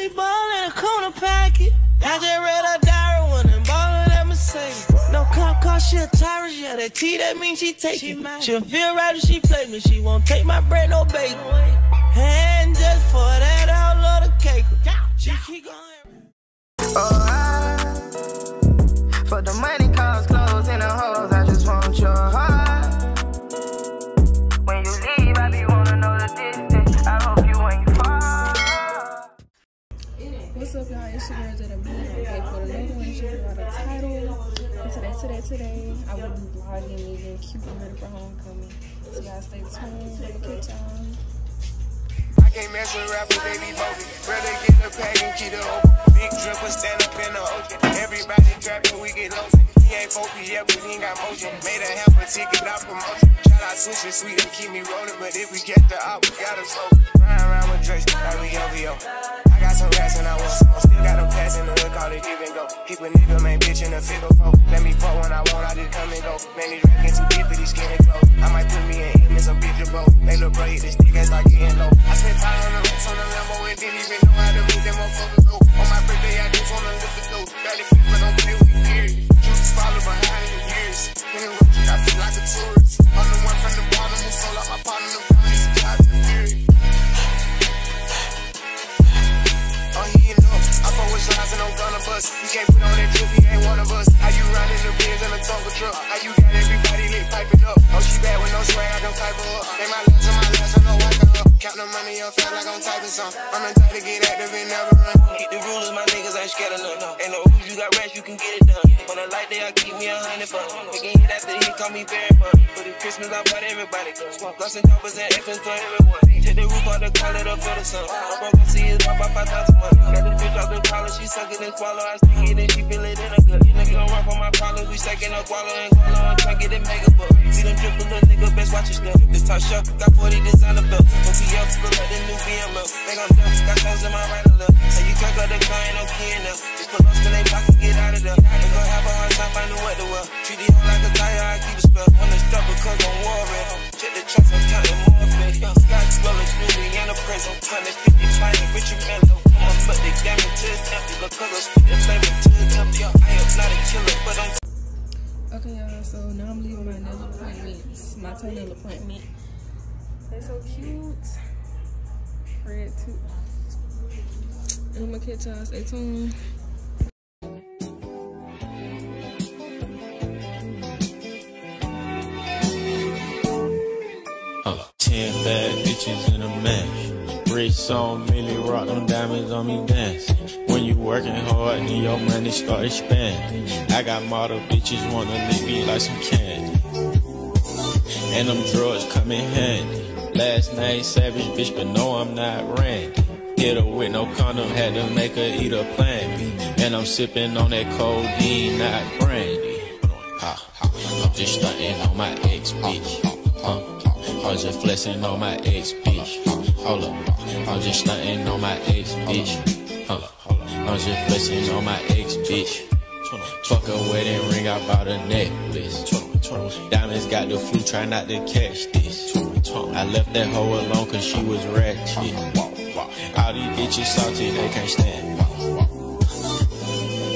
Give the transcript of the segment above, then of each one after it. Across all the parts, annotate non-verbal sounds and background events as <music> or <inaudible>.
say ball in a corner packet. I just read a diary when I'm ballin' at Mercedes. No cop car, she a tyrant, yeah, that T, that means she take it. She'll feel right if she play me, she won't take my bread, no bacon. And just for that, I love the cake. She keep going. Oh, I, today, I will be vlogging me getting cute and ready for homecoming. So y'all stay tuned. Look at y'all. I can't mess with rappers, baby be bogus. Rather get the pack and keep it open. Big dripper stand up in the ocean. Everybody trap till we get lotion. He ain't focused yet, but he ain't got motion. Made a half a ticket, not promotion. Shout out Sushi Sweet and keep me rolling. But if we get the op, we gotta slow. Ride around with Drake, like we OVO. I got some rats and I want some. more. Still got them pass in the wood, call it give and go. Keep a nigga, man, bitch in the figure four. Let me fuck when I want, I just come and go. Man, these rapping too deep for these skinny clothes. I might put me in him in some bitch bro. They look bro, this stick and start getting low. I spent time on the rats on the Lambo and didn't even know how to meet them motherfuckers go. On my birthday, I just wanna look at those. Barely fit, but with me, period. Just follow behind in the years. Been in road, I feel like a tourist. Can get it done. On a light day, I keep me a hundred bucks. Making hit after he call me very fun. For the Christmas, I bought everybody. Plus and coppers and infants for everyone. Take the roof off the collar, the for the sun. I'm broke, see his pop up 5,000 money. Got this bitch off the collar, she suck it and swallow. I stick it and she feel it in her gut. Nigga don't my problems, we stacking up wallow and wallow. I'm trying to get it mega book. See them triple little nigga, best watch your step. This top shelf, got 40 designer belt. No PL, look like the new BMW. Think I'm dumb, got clothes in my right or left. Say you crack up the car, ain't no key in them. Just put us in block and get out of there. Ain't gon' have a hard time finding what to wear. Treat the hoe like a tire, I keep it spell. On the strap because I'm worried. Check the trucks, I'm counting more fit. Scott Swellers, Louis, and a prison. 250, finding Richard Mello. I'm but they got me to his empty because I spit the flavor to his empty. I am not a killer, but I'm Okay, y'all. So now I'm leaving my nail appointments. My toenail appointment. They're so cute. Red too. And I'm gonna catch y'all. Stay tuned. Ten bad bitches in a match. Rich on Millie rock them diamonds on me dancing. Working hard and your money start expanding. I got model bitches wanna lick me like some candy. And them drugs come in handy. Last night Savage bitch, but no I'm not Randy. Hit her with no condom, had to make her eat a plan B. And I'm sipping on that codeine, not brandy. I'm just stunting on my ex bitch. I'm just flexing on my ex bitch. Hold up. I'm just stunting on my ex bitch. Huh. I'm just flexing on my ex bitch. Fuck a wedding ring, I bought a necklace. Diamonds got the flu, try not to catch this. I left that hoe alone cause she was ratchet. All these bitches salty, they can't stand me.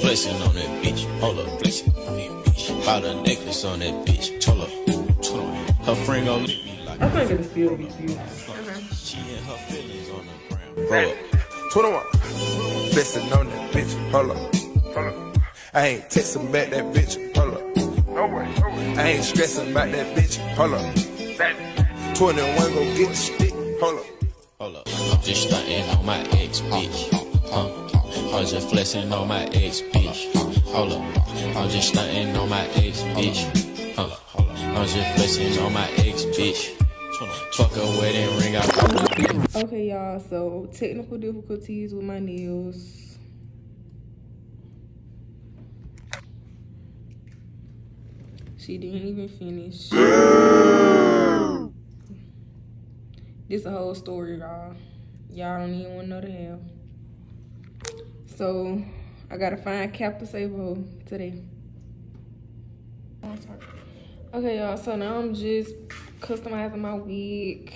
Flexing on that bitch, hold up, flexing on that bitch. Bought a necklace on that bitch, hold up. Her friend gon' lick me like I think it'll still be cute. she and her feelings on the ground. Grow up. 21. Flexing on that bitch. Hold up. Hold up. I ain't texting back that bitch. Hold up. No way. No way. I ain't stressing about that bitch. Hold up. 21 go get the stick. Hold up. Hold up. I'm just stunting on my ex bitch. Huh. I'm just flexing on my ex bitch. Hold up. I'm just stunting on my ex bitch. Huh. I'm just flexing on my ex bitch. Fuck a wedding ring, I bought a Okay, y'all. So technical difficulties with my nails. She didn't even finish. This a whole story, y'all. Y'all don't even want to know the hell. So I gotta find Cap to save her today. Okay, y'all. So now I'm just customizing my wig,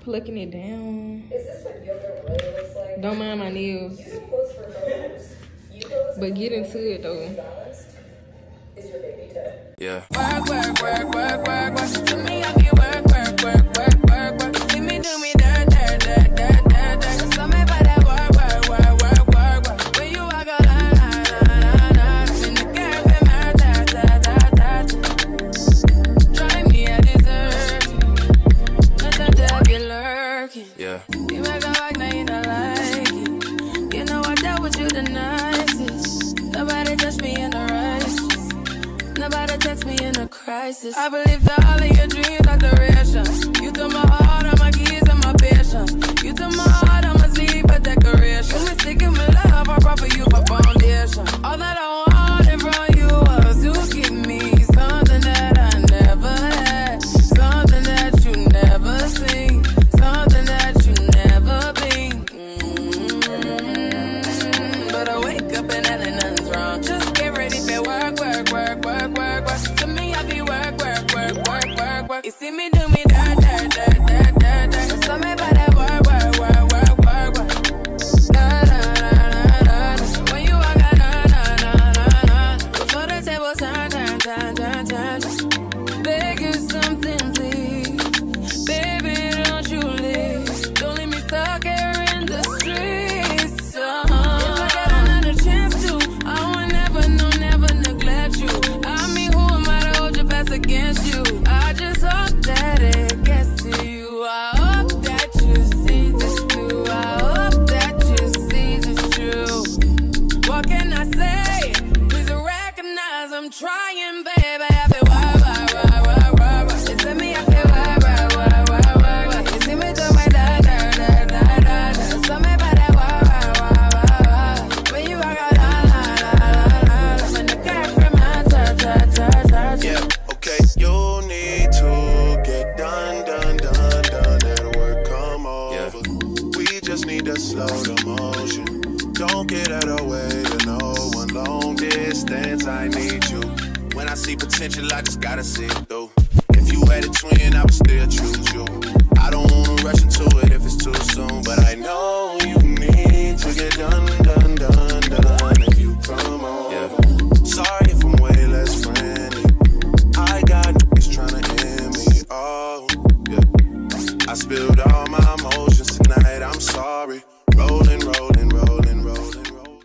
plucking it down. Is this what yogurt really looks like? Don't mind my nails. You can pose for photos. Pose but get into it though. Yeah. Work, work, work, work, work, work. crisis. I believe that all of your dreams are durations. You took my heart. spilled all my emotions tonight. I'm sorry. Rolling, rolling, rolling, rolling, rolling.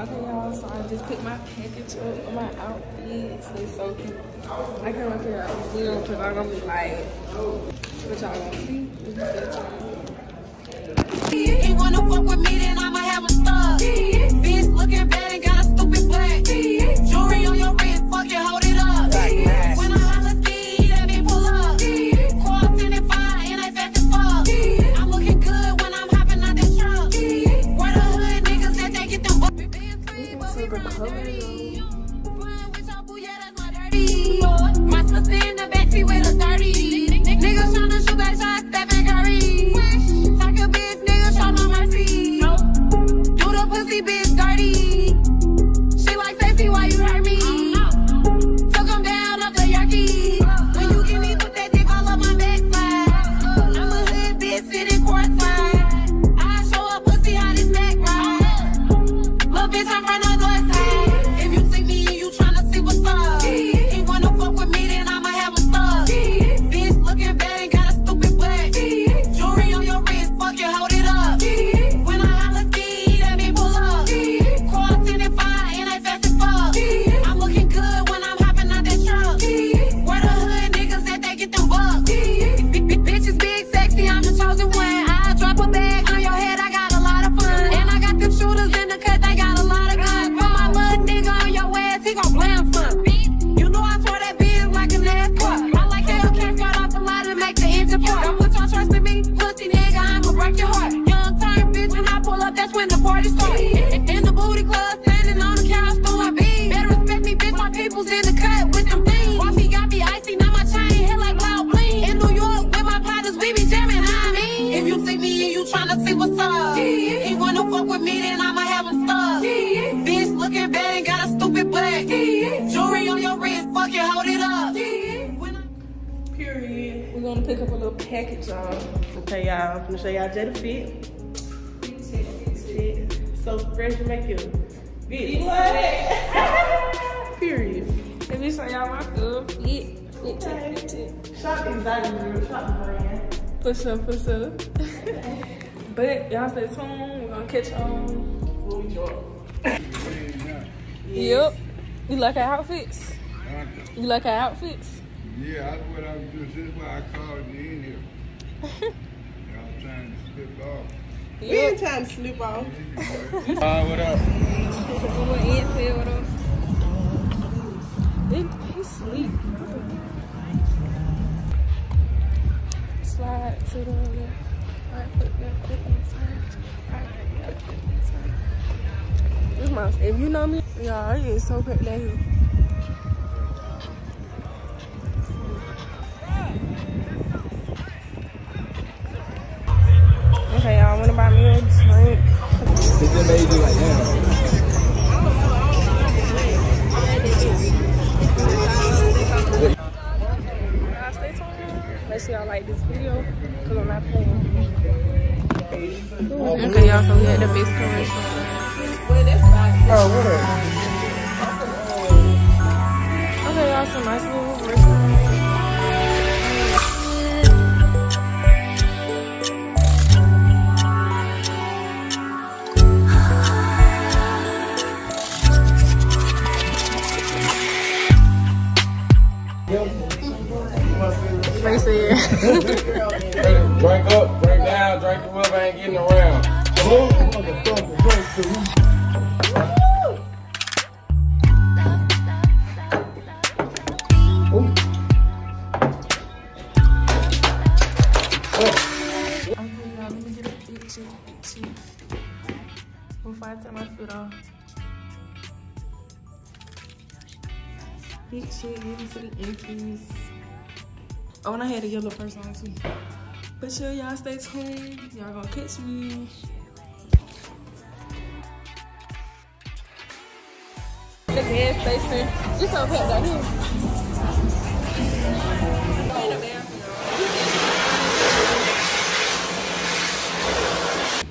Okay, y'all, so I just picked my package up my outfit. It's so cute. I can't wait for y'all to see them because I'm going to be like, what y'all going to see? He ain't want to fuck with me. My sister in the backseat with a 30. Niggas tryna shoot that shot. you tryna see what's up. Yeah. He wanna fuck with me, then I'ma have him stuck. Yeah. Bitch looking bad and got a stupid black. Yeah. Jewelry on your wrist, fuck it, hold it up. I... Period. We're gonna pick up a little package, y'all. Okay, y'all. I'm gonna show y'all Jada Fit. So fresh makeup. Bitch. What? <laughs> Period. Let me show y'all my good fit. Shop anxiety, shop brand. Push up, push up. <laughs> but y'all stay tuned. We're gonna catch on. What we drop? Yep. You like our outfits? You like our outfits? Yeah, that's what I was doing. That's why I called you in here. <laughs> Y'all trying to slip off. We ain't trying to slip off. <laughs> Uh, what up? What Ed said, what up? He, he sleep. Slide to the left. This my, if you know me, y'all, it is so quick here. Okay, y'all wanna buy me a drink? Like. Make sure y'all like this video, cause I'm not playing. Okay, y'all, so we at the Biscuit restaurant. Oh, what up? Okay, y'all, some nice little restaurant. They said. <laughs> Drink up, Oh, and I had a yellow purse on too. But sure, y'all stay tuned. Y'all gonna catch me. The gas station. It's so packed out here.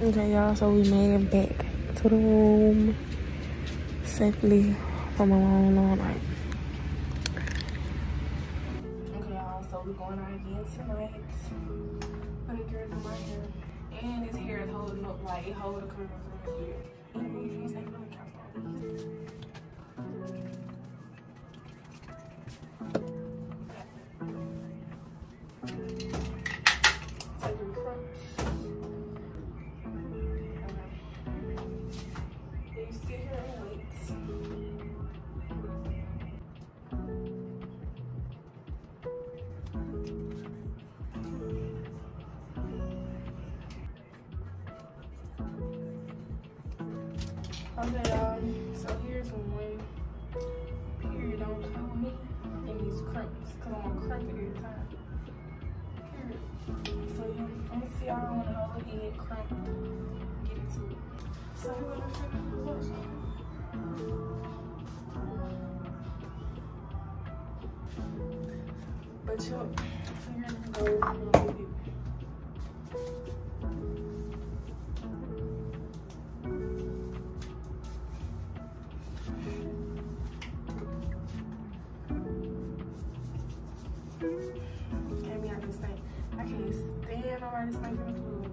Okay, y'all, so we made it back to the room safely from a long, long night. Going out again tonight. Girl do my hair. And his hair is holding up like it hold the curls real good. Okay, um, so here's one period don't cover me in these crimps, cause I'm crimp it every time. Period. So you, I'm gonna see how I wanna hold it in, crimp, get it to it. So you wanna finish the lotion? But you, you're gonna go Get me out this thing. I can't stand nobody stinking the club.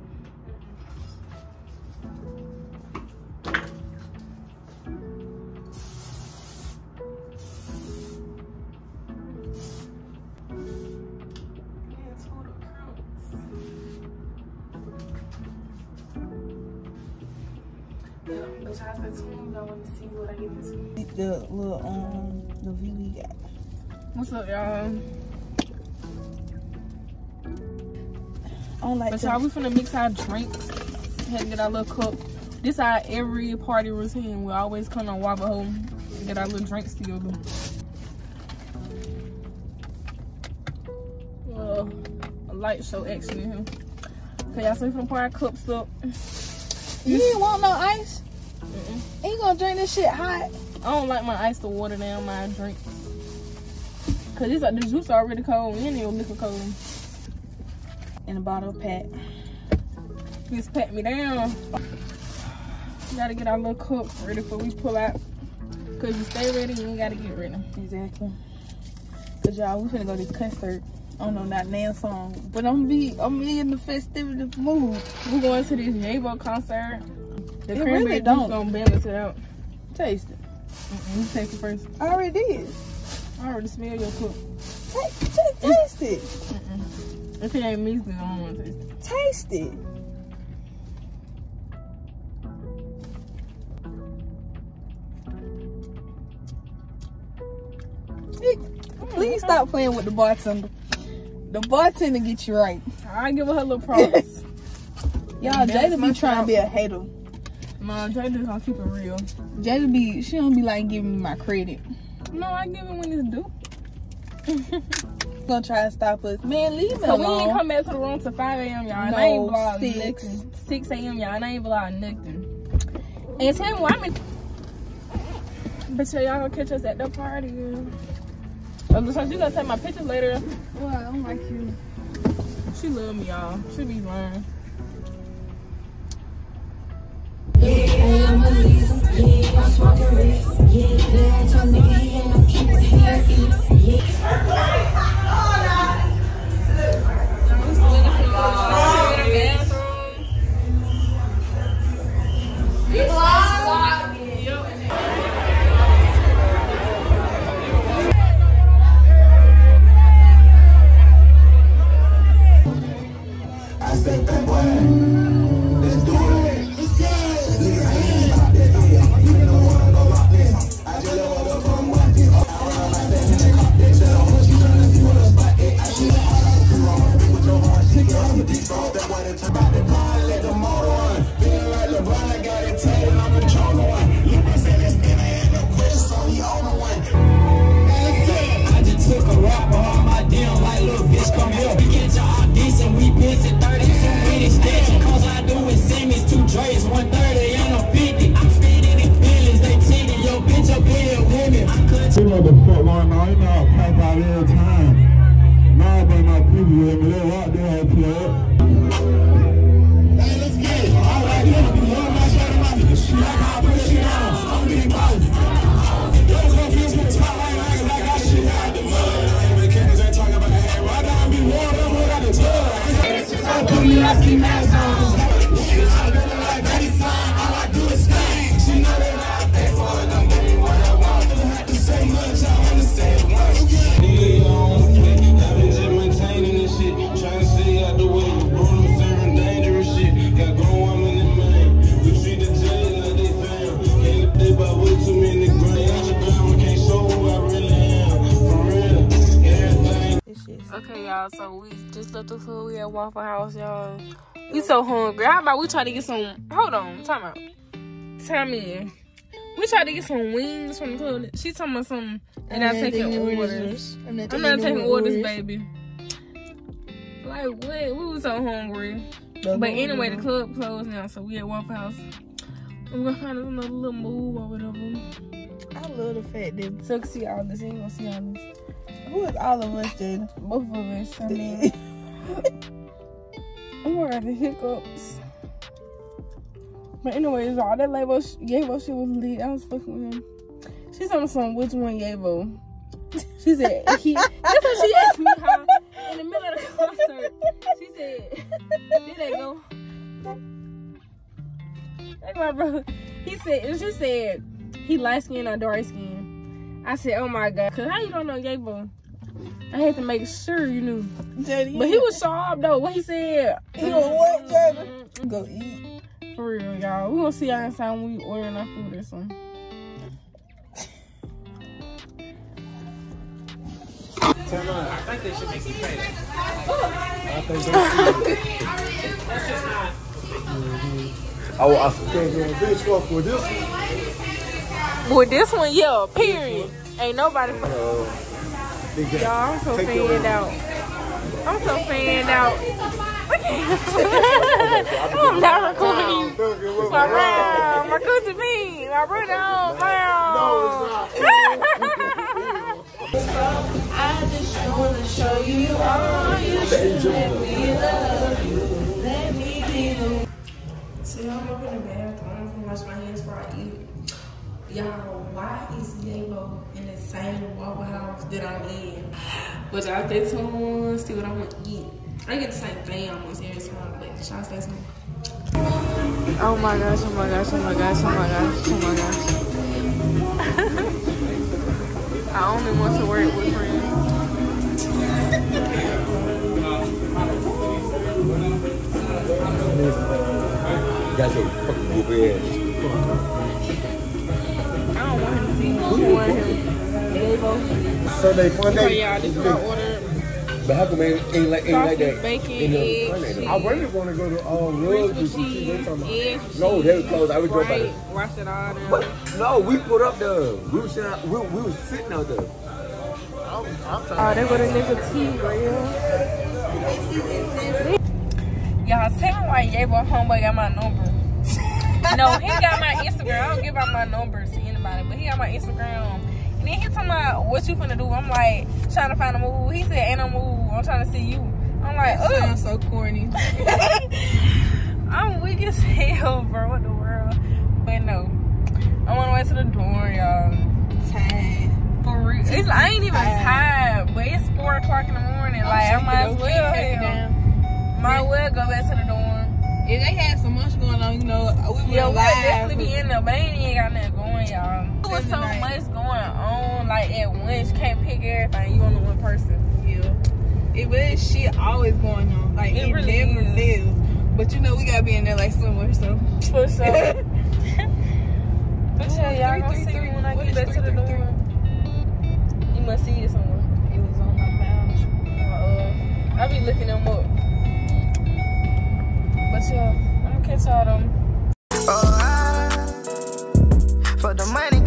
Yeah, it's full. Yeah, but y'all stay tuned. I want to see what I get into. The little um the V we got. What's up, y'all? I don't like But y'all, we finna mix our drinks. Had to get our little cup. This our every party routine. We always come on Wobble Home and get our little drinks together. Well, a light show action in here. Okay, y'all, so we finna pour our cups up. You didn't want no ice? Ain't gonna drink this shit hot. I don't like my ice to water down my drink. Cause this, uh, the juice already cold. We ain't even liquor cold. And a bottle of pat. Just pat me down. gotta get our little cups ready before we pull out. Cause you stay ready, you ain't gotta get ready. Exactly. Cause y'all, we finna go to this concert. I don't know not name song, but I'm be I'm be in the festivities mood. We're going to this Jabo concert. The It cranberry really don't. gonna balance it out. Taste it. Mm-mm, you take it first. I already did. I already smell your cup. Taste, just taste it. If it ain't mixed, then I don't want to taste it. Taste it. Please stop playing with the bartender. The bartender get you right. I give her her little props. <laughs> Y'all, Jada be trying to be a hater. Mom, just gonna keep it real. Jada be, she don't be like giving me my credit. No, I give it when it's due. <laughs> Gonna try to stop us. Man, leave me So we ain't alone. come back to the room till 5 a.m. y'all. and I ain't vlog six. nothing. 6 a.m. y'all. I ain't vlog nothing. And tell me why I'm in. But so y'all gonna catch us at the party. Oh, so you gonna take my pictures later. Well, I don't like you. She love me, y'all. She be lying. I I Okay, y'all. So we just left the food. We at Waffle House, y'all. We so hungry. How about we try to get some? Hold on, time out. Time in. We tried to get some wings from the club. She talking about something, and I'm, not taking taking orders. I'm not I'm not taking taking orders, orders. baby. Like what? We was so hungry. But anyway, the club closed now, so we at Waffle House. I'm gonna find us another little move or whatever. I love the fact that So see all this. Ain't gonna see all this. Who is all of us, Jada? Both of us. I mean, <laughs> my god, the hiccups. But anyways, all that label, Yavo shit was lit. I was fucking with him. She told me some which one Yavo. <laughs> She said he. That's what she asked me how in the middle of the <laughs> concert. She said, "Did they go?" Like my brother. He said, and she said he light skin or dark skin. I said, "Oh my god, cause how you don't know Yavo?" I had to make sure you knew. Jada, But he was sharp though. What he said. He was what, Jada? Go eat. For real, y'all. We gonna see y'all inside when we ordering our food or something. I think they should make you pay that. I think Oh, I said, yeah, bitch, fuck with this one. With this one, yeah, period. Ain't nobody. For- y'all, I'm so fanned out. I'm so fanned out. <laughs> I'm not recording you. My round, my coochie me, my brother on round. No, it's not. <laughs> I just wanna show you all you should let me love you. Let me be the See, I'm up in the bathroom. Gonna wash my hands before I eat. Y'all, why is Yabo in the same Waffle House that I'm in? But y'all stay tuned, see what I'm gonna eat. I get the same thing almost every time, but y'all stay tuned. Oh my gosh, oh my gosh, oh my gosh, oh my gosh, oh my gosh. <laughs> I only want to work with friends. <laughs> You guys are fucking goofy ass. Don't want him. Sunday fun day. y'all, this is I ordered. But how come ain't, ain't like ain't like that? bacon, eggs. I really want to go to eggs, about. No, they was closed. I was drove by. The- wash it all? No, we put up there. We was sitting out, we, we was sitting out there. Oh, they go to nigga T, girl. Y'all, tell me why Yabo homeboy got my number. <laughs> no, he got my Instagram. I don't give out my numbers to anybody, but he on my Instagram. And then he talking about what you finna do. I'm like, trying to find a move. He said, ain't no move. I'm trying to see you. I'm like, oh. Sounds so corny. <laughs> I'm weak as hell, bro. What the world? But no. I'm on the way to the door, y'all. Tired. For real. It's, I ain't even tired, but it's 4 o'clock in the morning. Like, I might as well. Might as well go back to the dorm. If they had so much going on, you know, we would Yeah, we'll definitely be in there, but ain't even got nothing going, y'all. There was so much going on, like at once. You can't pick everything. You only one person. Yeah. It was shit always going on. Like It it, really never is. fails. But you know we gotta be in there like somewhere, so For sure. <laughs> but yeah, y'all gonna see me when I get back to the dorm. You must see it somewhere. it was on my mouth. Uh, I be looking them up. But yeah, I'm gonna catch all them. Oh, I, for the money,